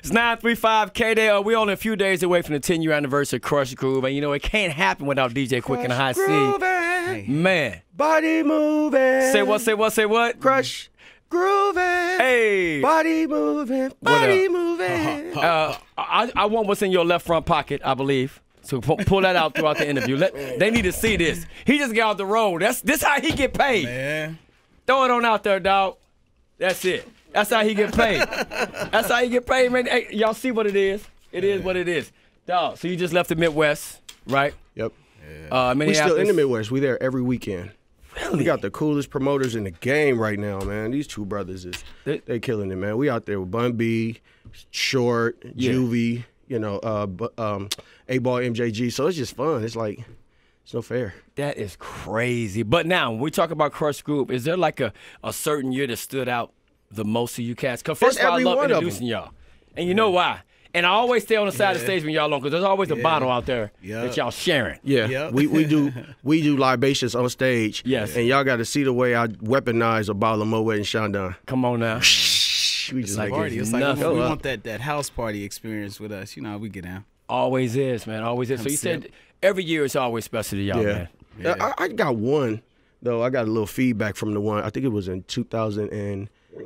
It's 935 KDAY. Uh, we're only a few days away from the 10 year anniversary of Krush Groove. And you know, it can't happen without DJ Quik and the Hi-C. Man. body moving. Say what, say what, say what? Crush grooving. Hey. Body moving, body moving. Uh, I, I want what's in your left front pocket, I believe. So pu- pull that out throughout the interview. Let, they need to see this. He just got off the road. That's this how he get paid. Man. Throw it on out there, dog. That's it. That's how he get paid. That's how he get paid, man. Hey, y'all see what it is? It is what it is, dog. So you just left the Midwest, right? Yep. Uh, We still in the Midwest. We there every weekend. Really? We got the coolest promoters in the game right now, man. These two brothers is They- they, killing it, man. We out there with Bun B, Short, Yeah. Juvie, you know, uh, um, 8Ball, MJG. So it's just fun. It's like it's no fair. That is crazy. But now, when we talk about Krush Groove, is there like a, a certain year that stood out the most of you cats? Because first It's of all, I love one introducing y'all. And you know why? And I always stay on the side of the stage when y'all on, because there's always a bottle out there Yeah. that y'all sharing. Yeah, Yep. we, we do we do libations on stage. Yes. and y'all got to see the way I weaponize a bottle of Moet and Chandon. Come on now. We just like Party. it. It's like nothing. we want that, that house party experience with us. You know, how we get down. Always is, man. Always is. So Come you said every year is always special to y'all, Yeah. man. Yeah. I, I got one though. I got a little feedback from the one. I think it was in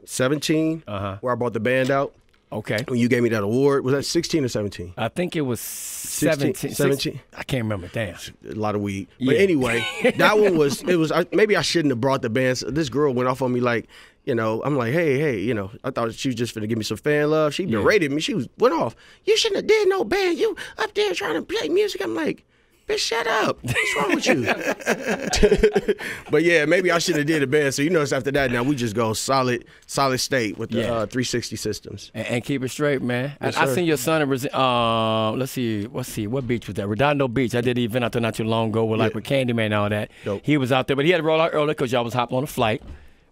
2017 Uh-huh. where I brought the band out. Okay. When you gave me that award, was that 16 or 17? I think it was 17. 17? I can't remember. Damn. A lot of weed. But Yeah. anyway, that one was it was I, maybe I shouldn't have brought the band. This girl went off on me like, you know, I'm like, hey, hey, you know, I thought she was just gonna give me some fan love. She berated me. She was went off. You shouldn't have did no band. You up there trying to play music. I'm like, bitch, shut up. What's wrong with you? but yeah, maybe I should have did it band. So you notice after that, now we just go solid, solid state with the Yeah. uh, 360 systems. And, and keep it straight, man. Yes, I, I seen your son in Brazil. Uh, let's see. Let's see. What beach was that? Redondo Beach. I did the event out there not too long ago with like Yeah. with Candyman and all that. Dope. He was out there, but he had to roll out early because y'all was hopping on a flight.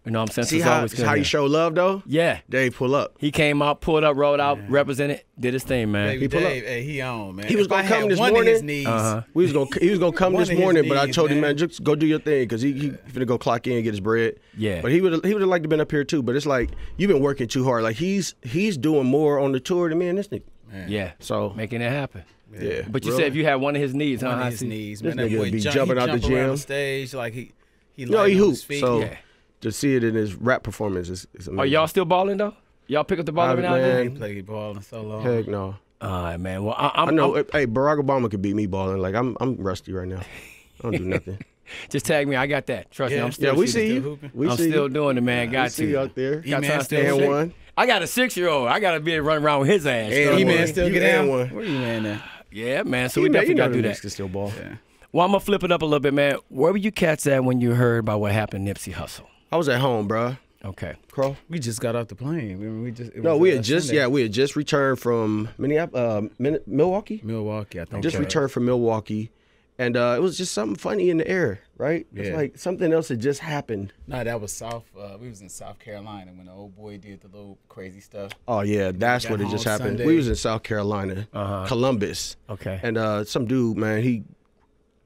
You know what I'm saying? So See it's how, always good how you show love though? Yeah. Dave, pull up. He came out, pulled up, rolled out, represented, did his thing, man. Baby pull up. Dave, hey, he on, man. He was If gonna I come this one morning. knees, Uh-huh. We was gonna he was gonna come this of his morning, but I knees, told him, man. man, just go do your thing because he he finna go clock in and get his bread. Yeah. But he would he would have liked to been up here too. But it's like you've been working too hard. Like he's he's doing more on the tour than me and this nigga. Yeah. So Making it happen. yeah. But you really. said if you had one of his knees, huh? one I of his see. knees, This man. That nigga boy be jump, jumping out the jump around gym. stage like he he no, he on his hoops. So Yeah. To see it in his rap performance is, is amazing. Are y'all still balling though? Y'all pick up the ball every now and Man. he then? played ball in so long. Heck no. All right, man. Well, I, I'm, I know. I'm- hey, Barack Obama could beat me balling. Like I'm I'm rusty right now. I don't do nothing. just tag me. I got that. Trust me. Yeah. I'm still. yeah, we see you. We I'm see still you. doing it, man. We Got see to. you out there. E-man time still And one. I got a six year old. I got to be able to run around with his ass. And e man still You get and down. one. Where you man at? Yeah, man. So You we know- definitely got to do them that. can still ball. Yeah. Well, I'm gonna flip it up a little bit, man. Where were you cats at when you heard about what happened to Nipsey Hussle? I was at home, bro. Okay. Crow. We just got off the plane. We, we just it No, was, we uh, had just Sunday. yeah, we had just returned from Minneapolis, uh, Min- Milwaukee. Milwaukee. I think Just right. returned from Milwaukee, and uh, it was just something funny in the air, right? It's like something else had just happened. No, that was South. Uh, we was in South Carolina when the old boy did the little crazy stuff. Oh yeah, that's what it just happened. Sunday. We was in South Carolina, Uh-huh. Columbus, Okay. and uh, some dude, man, he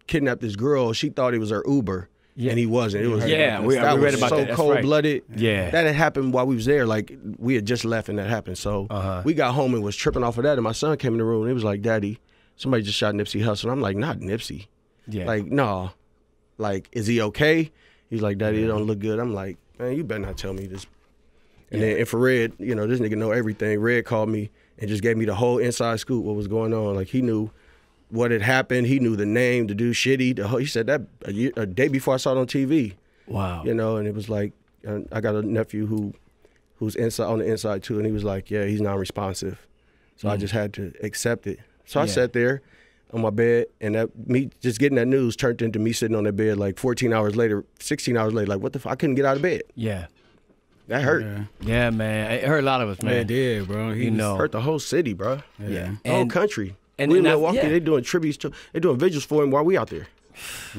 kidnapped this girl. She thought it was her Uber, Yeah. and he wasn't. It was Yeah, we- that we read was about so that. That's right. cold blooded. Yeah. that had happened while we was there. Like we had just left, and that happened. So Uh-huh. we got home and was tripping off of that. And my son came in the room, and he was like, "Daddy, somebody just shot Nipsey Hussle." I'm like, "Not Nipsey." Yeah. Like, no. Like, is he okay? He's like, Daddy, it don't look good. I'm like, man, you better not tell me this. And then infrared, you know, this nigga know everything. Red called me and just gave me the whole inside scoop, what was going on. Like he knew what had happened. He knew the name, the dude shitty. The he said that a, year, a day before I saw it on TV. wow. You know, and it was like, uh, I got a nephew who, who's inside on the inside too, and he was like, yeah, he's non-responsive. So I just had to accept it. So I Mm. Yeah. sat there on my bed, and that me just getting that news turned into me sitting on that bed like 14 hours later, 16 hours later, like what the fuck? I couldn't get out of bed. Yeah. That hurt. Yeah. Yeah, man. It hurt a lot of us, Man, man. it did, bro. He You know. Hurt the whole city, bro. Yeah. The whole And- country. And- we in Milwaukee, yeah. they doing tributes to, they're doing vigils for him while we out there.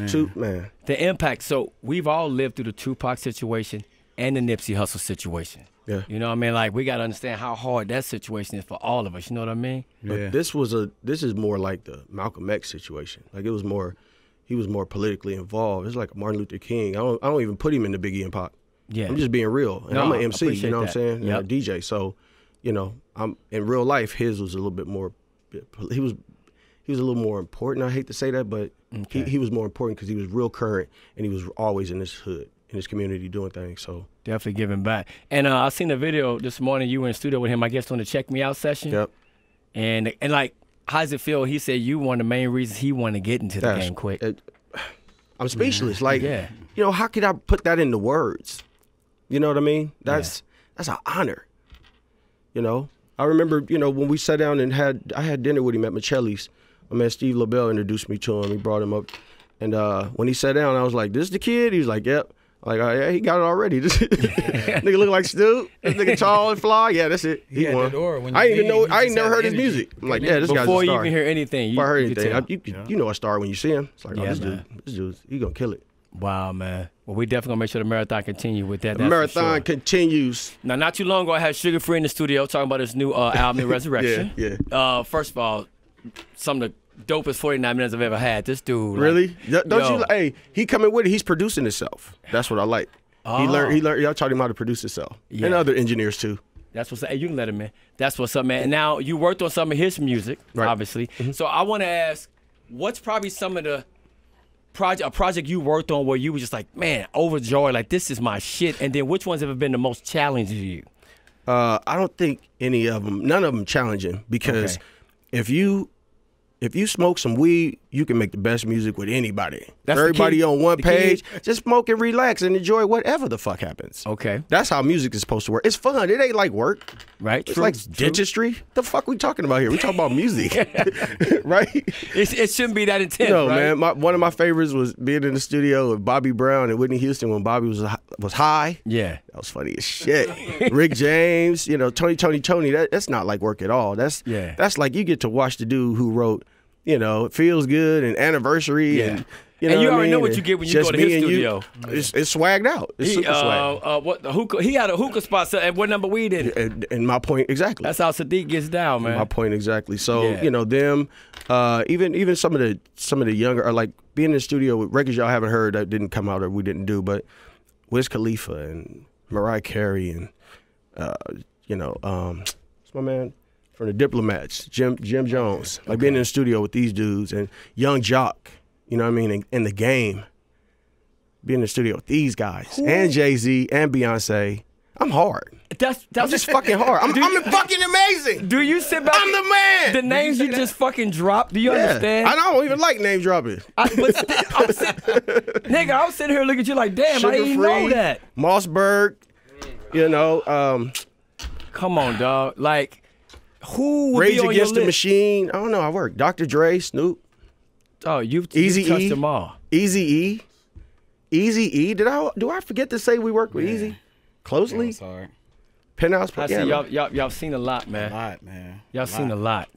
Too, man. The impact. So we've all lived through the Tupac situation and the Nipsey Hussle situation. Yeah. You know what I mean? Like we gotta understand how hard that situation is for all of us. You know what I mean? But Yeah. this was a this is more like the Malcolm X situation. Like it was more, he was more politically involved. It's like Martin Luther King. I don't I don't even put him in the Biggie and Pop. Yeah. I'm just being real. And No, I'm an MC. You appreciate know what I'm that. saying? And Yep. a DJ. So, you know, I'm in real life. His was a little bit more. He was he was a little more important. I hate to say that, but he, he was more important because he was real current and he was always in his hood, in his community, doing things. So Definitely giving back. And uh, I seen a video this morning. You were in studio with him, I guess, on the check me out session. yep. And and like, how does it feel? He said you one of the main reasons he wanted to get into the That's- game Quik. it- I'm speechless. Like, Yeah. you know, how could I put that into words? You know what I mean? That's that's an honor. You know, I remember, you know, when we sat down and had I had dinner with him at Michelli's. My man Steve LaBelle introduced me to him. He brought him up, and uh, when he sat down, I was like, "This is the kid?" He was like, "Yep." Like, oh, yeah, he got it already. This nigga look like Stu. This nigga tall and fly. Yeah, that's it. He, had won. that I didn't even know. I ain't just never had heard his music. I'm like, yeah, this guy's a Before you star. even hear anything, you, Before I heard you anything, I, tell. you, you know a star when you see him. It's like, oh, Yeah, this man. dude, this dude, he gonna kill it. Wow, man. Well, we definitely gonna make sure the marathon continue with that. The marathon sure. continues. Now, not too long ago, I had Suga Free in the studio talking about his new uh, album, Resurrection. Yeah, Uh, first of all, some of the dopest 49 minutes I've ever had. This dude. Really? Y- Don't Yo. you? Hey, he coming with it. He's producing himself. That's what I like. He learned. He learned. Y'all taught him how to produce himself, and other engineers too. That's what's. Hey, you can let him in. That's what's up, man. And now you worked on some of his music, Right. Obviously. So I want to ask, what's probably some of the project a project you worked on where you were just like, man, overjoyed, like this is my shit. And then which ones have been the most challenging to you? Uh, I don't think any of them, none of them challenging because Okay. if you if you smoke some weed, you can make the best music with anybody. That's Everybody on one The page, is- just smoke and relax and enjoy whatever the fuck happens. Okay, That's how music is supposed to work. It's fun. It ain't like work. right? It's True, like true. dentistry. The fuck we talking about here? We talking about music, right? It's, it shouldn't be that intense, No, right? man. My, one of my favorites was being in the studio with Bobby Brown and Whitney Houston when Bobby was was high. Yeah. That was funny as shit. Rick James, you know, Tony, Tony, Tony. That, that's not like work at all. That's Yeah. That's like you get to watch the dude who wrote, you know, it feels good and anniversary Yeah. and. You know And you already know what you get when you go to his and you. studio. It's, it's swagged out. It's He, super uh, swag. uh, what the hookah? He had a hookah spot. So, and what number weed in? it? And, and my point exactly. That's how Saadiq gets down, man. My point exactly. So Yeah. you know them, uh, even even some of the some of the younger are like being in the studio with records y'all haven't heard that didn't come out or we didn't do, but Wiz Khalifa and Mariah Carey and uh, you know um, what's my man from the Diplomats, Jim Jim Jones. Like being in the studio with these dudes and Yung Joc, you know what I mean, in, in the game. Being in the studio with these guys and Jay Z and Beyonce. I'm hard. That's I'm just fucking hard. I'm, I'm fucking amazing. Do you sit back? I'm the man. The names you just fucking dropped. Do you Yeah. understand? I don't even like name dropping. I, but I'm sit- nigga, I was sitting here looking at you like, damn, I didn't even know that. Mossberg, you know, um, Come on, dog. Like, who would Rage be on Against your the? Machine. I don't know. I work. Dr. Dre, Snoop, Oh, you've, Easy you've touched E. them all. Easy E, Easy E. Did I do I forget to say we work with Easy That closely? was hard. Penthouse. I see y'all, y'all, y'all seen a lot, man. A man. lot, man. Y'all seen a lot.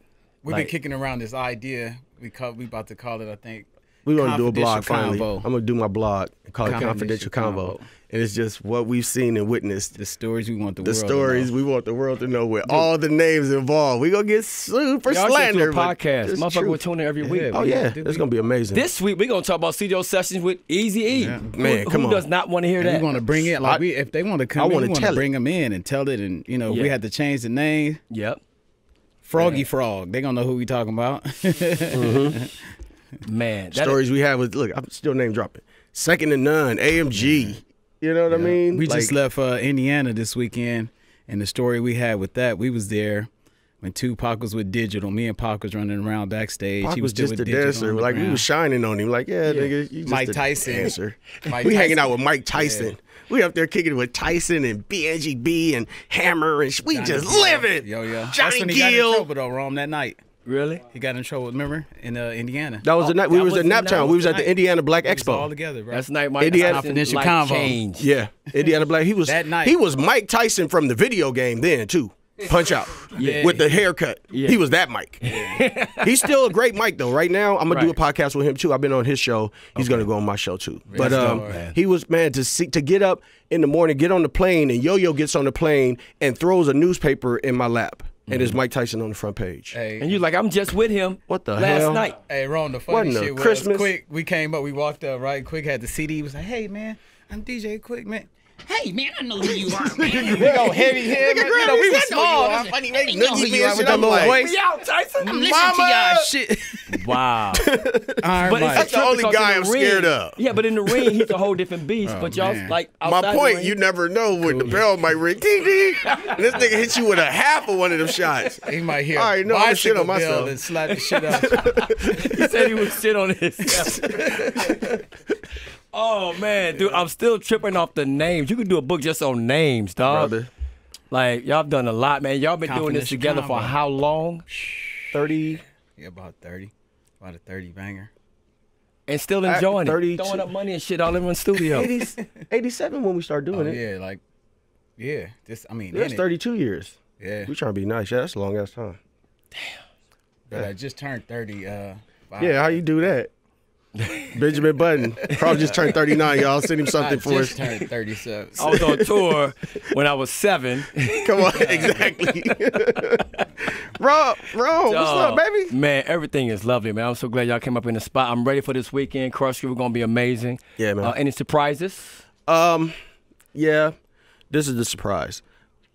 We've Like- been kicking around this idea. We call we about to call it. I think. We're gonna do a blog Confidential finally. Convo. I'm gonna do my blog and call it Confidential Confidential Convo. Convo. And it's just what we've seen and witnessed. The stories we want the, The world stories To know. we want the world to know with all the names involved. We're gonna get sued for Y'all should slander. a podcast. it's Motherfucker true. will tune in every week. Yeah, Oh yeah, did it's we- gonna be amazing. This week we're gonna talk about studio sessions with Easy E. Yeah. Man, who, come who on. does not want to hear And that? we want to bring it like I- we if they want to come, I wanna we want tell to it. bring them in and tell it, and you know we Yeah. had to change the name. Yep. Froggy Frog, they gonna know who we talking about. Mm-hmm. Man, stories we have with look, I'm still name dropping. Second to none, AMG. You know what I mean? we just left uh, Indiana this weekend, and the story we had with that, we was there when Tupac was with Digital. Me and Pac was running around backstage. Pac he was still just a dancer. Like we was shining on him. Like, yeah, nigga, you just Mike a Tyson. dancer. Mike we hanging out with Mike Tyson. We up there kicking with Tyson and BNGB and Hammer and we Johnny just living. Yo, yo. That's Johnny when he got in trouble though, Rome, that night. Really? He got in trouble, remember? In uh, Indiana. That was the Oh, night we was was at the Naptown. We was at the Indiana Black We was all Expo. together, bro. That's night Mike Indiana- Tyson Confidential life convo. changed. Yeah, Indiana Black. He was That night. He was Mike Tyson from the video game then too. Punch out Yeah. with the haircut. Yeah. He was that Mike. He's still a great Mike though. Right now, I'm gonna do a podcast with him too. I've been on his show. He's gonna go on my show too. But um, dope, he was man to see to get up in the morning, get on the plane, and Yo Yo gets on the plane and throws a newspaper in my lap, and it's Mike Tyson on the front page. Hey, And you're like, I'm just with him. What the last hell? night. Hey, Ron, the funny Wasn't shit was Christmas? Quik. We came up, we walked up, right? Quik had the CD. He was like, "Hey, man, I'm DJ Quik, man." Hey man, I know who you are, man. Big old heavy head. man. You know, we were small. I'm funny, make I know who you are with that little like, voice. We out, Tyson. I'm listening to y'all shit. Wow. But Mike. it's the only guy the I'm ring- scared of. Yeah, but in the ring, he's a whole different beast. Oh, but y'all man. like outside My the point, ring- you never know when the bell might ring. Ding, ding. And this nigga hit you with a half of one of them shots. He might hear All right, no, I'ma shit on bell myself. and slap the shit out. he said he would shit on his. Oh man, dude, I'm still tripping off the names. You could do a book just on names, dog. Brother. Like y'all done a lot, man. Y'all been doing this Confidential together for how long? 30, yeah, about thirty, about a thirty banger. And still enjoying it, 32. throwing up money and shit all in one studio. 80, 87 when we start doing Oh it. yeah, like yeah. This I mean, That's in it. 32 years. Yeah, We trying to be nice. Yeah, that's a long ass time. Damn. But I just turned thirty. Uh, five. Yeah, how you do that? Benjamin Button probably just turned 39. Y'all send him I something for just us. turned thirty-seven. I was on tour when I was seven. Come on, exactly. Rob, Rob, what's up, baby? Man, everything is lovely, man. I'm so glad y'all came up in the spot. I'm ready for this weekend. Krush We're gonna be amazing. Yeah, man. Uh, any surprises? Um, yeah, this is the surprise.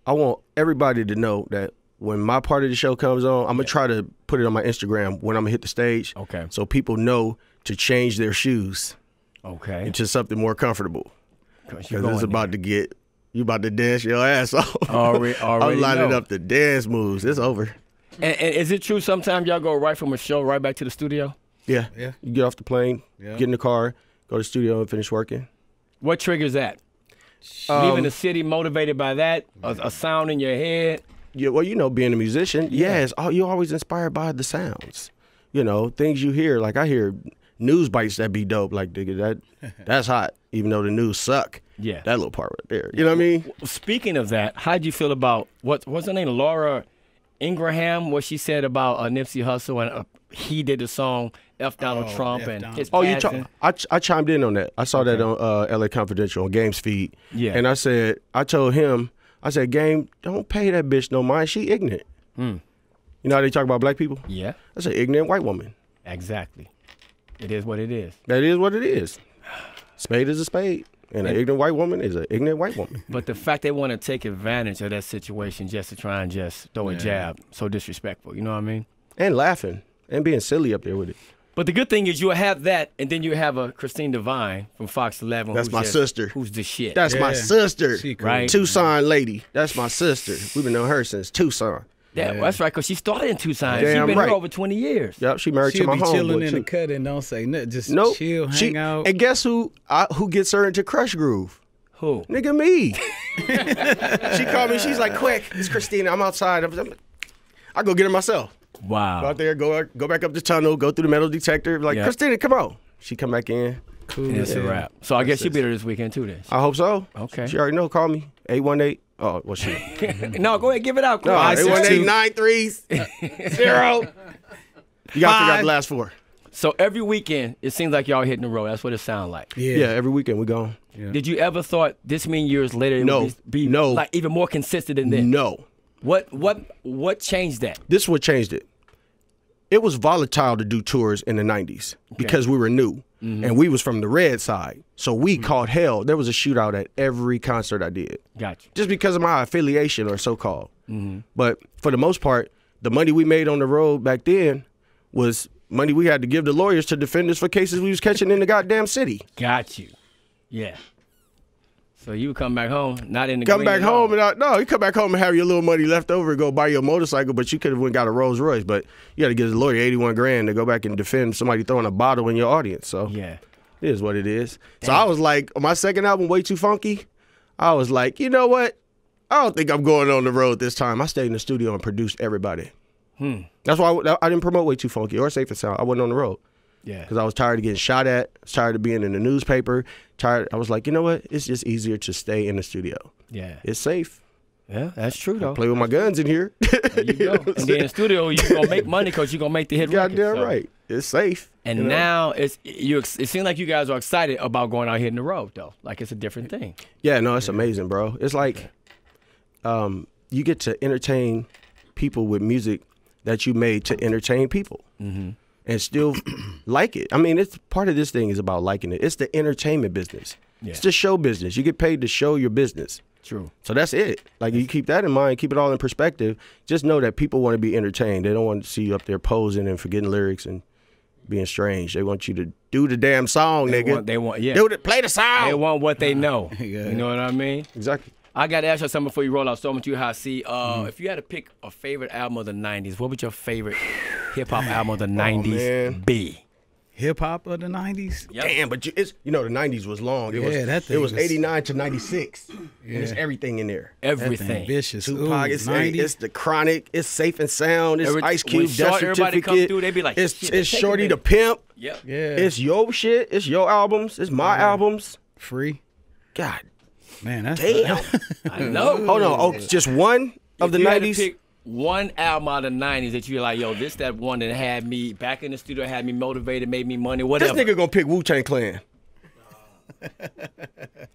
I want everybody to know that when my part of the show comes on, I'm gonna try to put it on my Instagram when I'm gonna hit the stage. Okay. So people know to change their shoes Okay. into something more comfortable. Cause you Because going it's about to get you about to dance your ass off. Already- already I'm lining know. up the dance moves. It's over. And, and is it true sometimes y'all go right from a show right back to the studio? Yeah. Yeah. You get off the plane, Yeah. get in the car, go to the studio and finish working. What triggers that? Um, Leaving the city motivated by that? A, a sound in your head? Yeah, well, you know, being a musician, yes, oh, you're always inspired by the sounds. You know, things you hear. Like I hear news bites that be dope. Like nigga, that that's hot. Even though the news suck. Yeah. That little part right there. You know what I mean? Speaking of that, how'd you feel about what what's her name? Laura Ingraham, what she said about uh, Nipsey Hussle and uh, he did the song F Donald Oh, Trump F and Donald. his Oh, you? passing. Ch- I, ch- I chimed in on that. I saw that on uh, LA Confidential on Game's feed. Yeah. And I said, I told him, I said, Game, don't pay that bitch no mind. She ignorant. Hmm. You know how they talk about black people? yeah, That's an ignorant white woman. exactly. It is what it is. That is what it is. Spade is a spade. And an ignorant white woman is an ignorant white woman. But the fact they want to take advantage of that situation just to try and just throw a jab, so disrespectful. You know what I mean? And laughing and being silly up there with it. But the good thing is you'll have that, and then you have a Christine Divine from Fox 11. That's my just- sister. Who's the shit. That's my sister. She cool. Right. Tucson lady. That's my sister. We've been knowing her since Tucson. Yeah, that's right, because she started in Tucson. She's Damn been right. here over 20 years. Yep, she married She'll to my be chilling in too. the cut and don't say nothing. Just Nope. chill, hang she, out. And guess who? I, who gets her into Krush Groove? Who? Nigga, me. she called me. She's like, "Quik, it's Christina. I'm outside." I'm, I'm- I go get her myself. Wow. Go Wow. out there, go go back up the tunnel, go through the metal detector. Like, Yeah. Christina, come on. She come back in. cool. And it's a wrap. So I guess you'll be there this weekend too then. I hope so. Okay. She already know. Call me. 818. Oh, well, shit. no, go ahead, give it out. No, Clyde. 818 93 zero. You got to figure out the last four. So every weekend, it seems like y'all hitting the road. That's what it sounds like. Yeah. Yeah, every weekend we gone. Did you ever thought this many years later it No. would be, be No. like even more consistent than this? No. What what what changed that? This is what changed it. It was volatile to do tours in the 90s because we were new Mm-hmm. and we was from the red side. So we mm-hmm. caught hell. There was a shootout at every concert I did Gotcha. just because of my affiliation or so called. Mm-hmm. But for the most part, the money we made on the road back then was money we had to give the lawyers to defend us for cases we was catching in the goddamn city. Got you. Yeah. So you would come back home, not in the Come back home and I, no, you come back home and have your little money left over and go buy your motorcycle, but you could have went and got a Rolls Royce. But you got to give the lawyer eighty one grand to go back and defend somebody throwing a bottle in your audience. So Yeah. it is what it is. So I was like, my second album, Way Too Funky, I was like, you know what? I don't think I'm going on the road this time. I stayed in the studio and produced everybody. Hmm. That's why I, I didn't promote Way Too Funky or Safe and Sound. I wasn't on the road Yeah. because I was tired of getting shot at, tired of being in the newspaper. Tired. I was like, you know what? It's just easier to stay in the studio. Yeah. It's safe. Yeah, that's true though. Play with my guns in here. There you go. and then in the studio, you're gonna make money because you're gonna make the hit record. Goddamn so- right. It's safe. And you know? now it's you. It seems like you guys are excited about going out hitting the road though. Like it's a different thing. Yeah, no, it's amazing, bro. It's like um, you get to entertain people with music that you made to entertain people, and still like it. I mean, it's part of this thing is about liking it. It's the entertainment business. It's the show business. You get paid to show your business. True. So that's it. Like you keep that in mind, keep it all in perspective. Just know that people want to be entertained. They don't want to see you up there posing and forgetting lyrics and being strange. They want you to do the damn song, They nigga. want, they want, yeah. do the, play the song. They want what they know. Yeah. You know what I mean? exactly. I got to ask you something before you roll out. So much you, how see. Uh, Mm-hmm. If you had to pick a favorite album of the '90s, what would your favorite hip hop album of the '90s Oh, man. be? Hip hop of the '90s. Yep. Damn, but you, it's you know the '90s was long. It was Yeah, that it thing was was- '89 to '96. And it's everything in there. Everything. vicious. Tupac, Ooh, it's, 90s. it's the Chronic, it's Safe and Sound, it's Every- Ice when Cube, Short- Death everybody come through, they be like, it's, "Shit, it's Shorty the. Pimp. Yep. yeah, It's your shit. It's your albums. It's my albums. free. God Man, that's damn. I know. Hold on. Oh, it's just one of If the you had to '90s. Pick one album out of the '90s that you're like, yo, this that one that had me back in the studio, had me motivated, made me money, whatever. This nigga gonna pick Wu Tang Clan.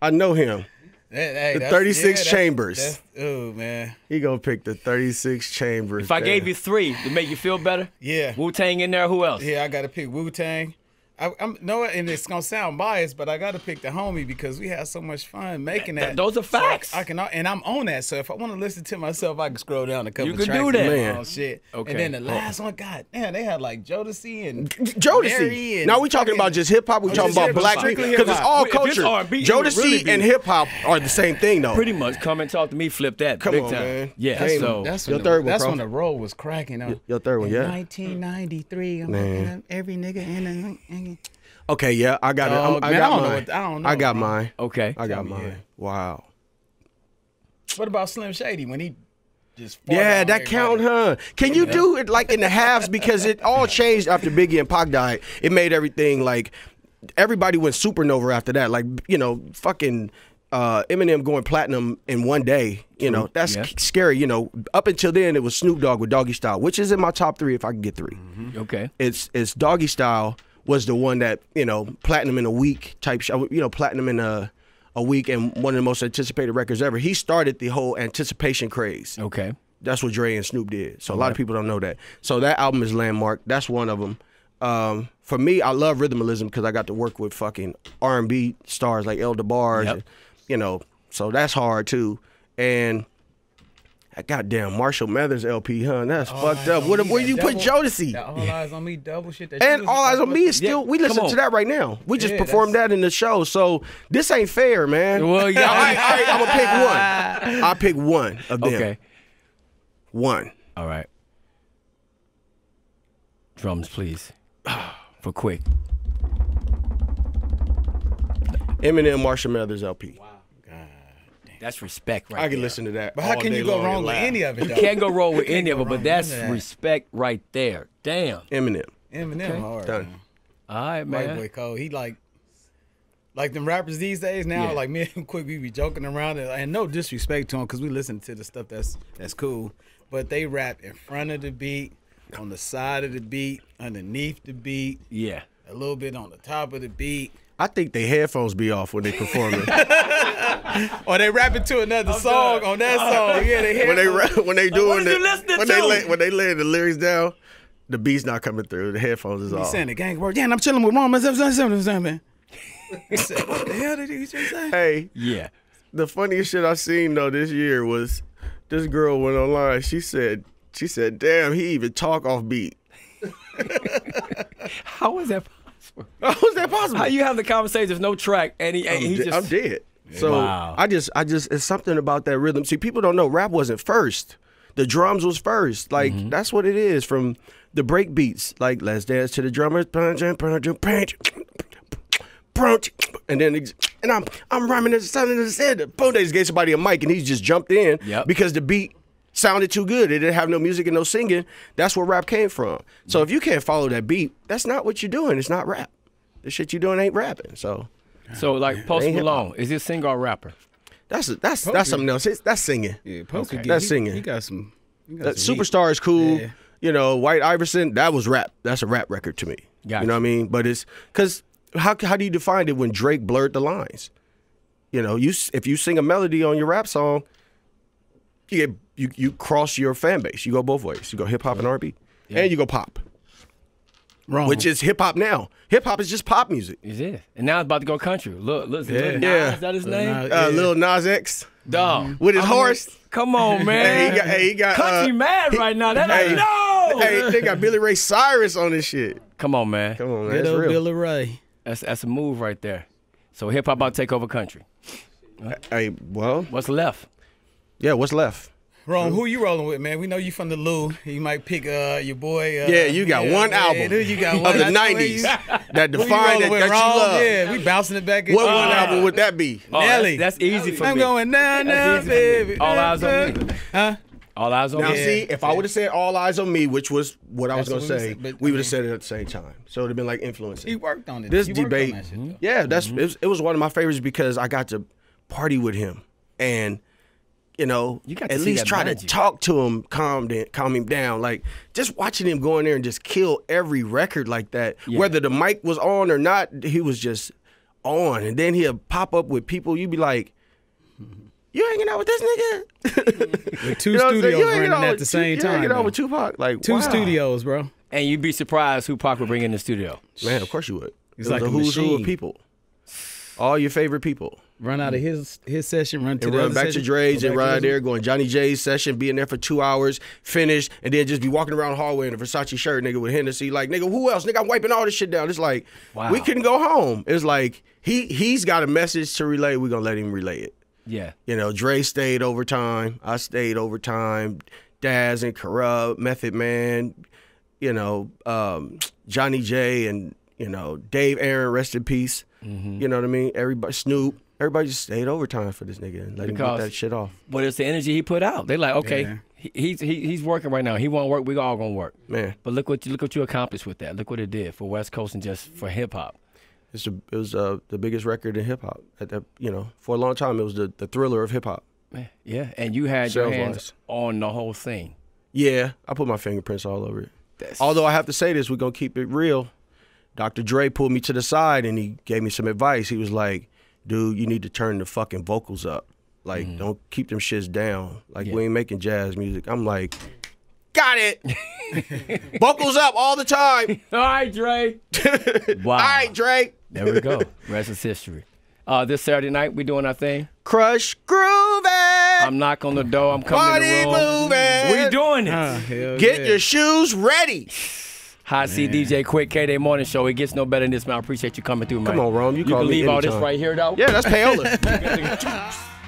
I know him. Hey, The 36 yeah, chambers. that's- Oh man, He gonna pick the 36 chambers. if I gave you three to make you feel better, yeah, Wu Tang in there, who else? yeah. I got to pick Wu Tang. I, I'm no, and it's gonna sound biased, but I got to pick the homie because we had so much fun making that. Those are So I- facts. I, can, and I'm on that. So if I want to listen to myself, I can scroll down a couple. You can tracks do that. go, Man. Oh shit. Okay. And then the oh. last one, God damn, they had like Jodeci and Mary Jodeci. and Now we talking about just hip hop. We Oh, talking just about hip-hop. black because it's all If it's culture. R&B, Jodeci really and hip hop are the same thing though. Pretty much. Come and talk to me. Flip that. Come big on, time. man. Yeah. That's so That's Your when the, third one, That's bro. when the roll was cracking. Though. Your third one, In yeah. 1993. Man. every nigga in the. Okay, yeah, I got it. I'm- I man, I got don't know mine. what- I don't know, I got man. mine. okay. I got mine. yeah. Wow. What about Slim Shady when he just? Yeah, that count, huh? Can you do it like in the halves because it all changed after Biggie and Pac died? It made everything like everybody went supernova after that. Like you know, fucking uh, Eminem going platinum in one day. You know, that's yeah. scary. You know, up until then it was Snoop Dogg with Doggy Style, which is in my top three if I can get 3 Okay. It's it's Doggy Style was the one that you know platinum in a week type. Show, you know, platinum in a a week and one of the most anticipated records ever. He started the whole anticipation craze. Okay. That's what Dre and Snoop did. So a lot of people don't know that. So that album is landmark. That's one of them. Um, for me, I love Rhythm-al-ism because I got to work with fucking R and B stars like El DeBarge. Yep. and, you know, so that's hard too. And that goddamn Marshall Mathers LP, huh? That's fucked up. What, where you put Jodeci? That all eyes on me, double shit. That And All Eyez on Me is still. Yeah, we listen to that right now. We just Yeah, performed that in the show. So this ain't fair, man. Well, yeah. all right, all right, I'm gonna pick one. I pick one of them. Okay. One. All right. Drums, please. For Quik. Eminem, Marshall Mathers LP. That's respect right I can there. listen to that. But how can you go wrong with any of it? You can't go wrong with any of it, but that's with none of that. respect right there. Damn. Eminem. Eminem hard. Done. man. All right, White man. boy code. He like like them rappers these days now. Yeah. Like me and Quik, we be joking around and, and no disrespect to them because we listen to the stuff that's that's cool. But they rap in front of the beat, on the side of the beat, underneath the beat, Yeah. a little bit on the top of the beat. I think their headphones be off when they performing. Or they rapping to another song on that song. Yeah, they when they hear. ra- when they doing what the you when to? they lay, when they lay the lyrics down, the beat's not coming through. The headphones is He off. saying the gang word. Damn, I'm chilling with Ron myself. man. He said, what the hell did he just say? Hey, Yeah. the funniest shit I seen though this year was this girl went online. She said she said, "Damn, he even talk off beat." How was that possible? How is that possible? How you have the conversation? There's no track, and he, and I'm, he de- just. I'm dead. So Wow. I just, I just, it's something about that rhythm. See, people don't know rap wasn't first. The drums was first. Like Mm-hmm. that's what it is from the break beats. Like let's dance to the drummers, punch and punch and punch, punch, and then ex- and I'm I'm rhyming the sound of the said. Boom, they just gave somebody a mic and he just jumped in Yep. because the beat sounded too good. It didn't have no music and no singing. That's where rap came from. So if you can't follow that beat, that's not what you're doing. It's not rap. The shit you're doing ain't rapping. So. So like Post Ain't hip-hop. Malone, is he a singer or rapper? That's that's that's something else. It's, that's singing. Yeah, Post Okay. okay. That's he, singing. He got some. He got That some heat. Superstar is cool. Yeah. You know, White Iverson, that was rap. That's a rap record to me. Gotcha. You know what I mean? But it's because how how do you define it when Drake blurred the lines? You know, you if you sing a melody on your rap song, you get you you cross your fan base. You go both ways. You go hip hop and R&B, and you go pop. Wrong. which is hip hop now. Hip hop is just pop music. Is it? And now it's about to go country. Look, listen, Yeah. yeah. Yeah. Is that his Lil name? Nas- Uh, Yeah. Lil Nas X Dog. with his I mean, horse. Come on, man. Hey, he got, hey, he got country uh, mad right now. They're hey, like, no. Hey, they got Billy Ray Cyrus on this shit. Come on, man. Come on, man. Good That's old real. Billy Ray. That's that's a move right there. So hip hop about to take over country. Hey, well, What's left? Yeah. What's left? Rome, who you rolling with, man? We know you from the Lou. You might pick uh, your boy. Uh, Yeah, you got one album Who you got of one the I know '90s that defined rolling that, with, that you Rome? love. Yeah, we bouncing it back. in. What one Uh, album would that be? Oh, Nelly. That's, that's easy for me. I'm going down now, That's easy for me. baby. All eyes on me. Huh? All eyes on Now, me. Now, see, if I would have said "All Eyez on Me," which was what I was gonna what we say, said, but, we would have said it at the same time. So it'd have been like influencing. He worked on it. this He debate, that shit, though. yeah, that's it, was, it was one of my favorites because I got to party with him and you know You got to at least try magic. to talk to him, calm down, calm him down. Like just watching him go in there and just kill every record like that, Yeah. whether the mic was on or not, he was just on. And then he'd pop up with people. You'd be like. You hanging out with this nigga? With two You know what I'm saying? studios You running at the Tu- same you time. hanging out though. with Tupac, like Two wow. studios, bro. And you'd be surprised who Pac would bring in the studio. Man, of course you would. He's It was like a a who's who of people. All your favorite people. Run out of his his session, run to And the run back to Dre's and run this there, going Johnny J's session, being there for two hours, finish, and then just be walking around the hallway in a Versace shirt, nigga, with Hennessy. Like, nigga, who else? Nigga, I'm wiping all this shit down. It's like, Wow. we couldn't go home. It's like, he, he's got a message to relay. We're going to let him relay it. Yeah. You know, Dre stayed overtime. I stayed overtime. Daz and Kurupt, Method Man, you know, um, Johnny J and, you know, Dave Aaron, rest in peace. Mm-hmm. You know what I mean? Everybody, Snoop, everybody just stayed overtime for this nigga and let him Because- get that shit off. But it's the energy he put out. They like, okay, Yeah. he, he's he, he's working right now. He won't work. We all gonna work. Man, But look what you look what you accomplished with that. Look what it did for West Coast and just for hip hop. it's a, it was uh, the biggest record in hip hop. At that, you know, for a long time, it was the, the thriller of hip hop. Man, Yeah, and you had your Sales hands wise. on the whole thing. Yeah, I put my fingerprints all over it. That's- Although I have to say this, we're gonna keep it real. Dr. Dre pulled me to the side and he gave me some advice. He was like, "Dude, you need to turn the fucking vocals up. Like, don't keep them shits down. Like, Yeah. we ain't making jazz music." I'm like, "Got it. vocals up all the time. All right, Dre. wow. All right, Dre. There we go. Rest is history. Uh, this Saturday night, we doing our thing. Crush grooving. I'm knocking on the door. I'm coming Body in the room. moving. We doing it. Hell Get yeah. your shoes ready. Hot Seat DJ Quik K Day Morning Show. It gets no better than this, man. I appreciate you coming through, man. Come on, Rome. You You can leave all this right here, though. Yeah, that's payola.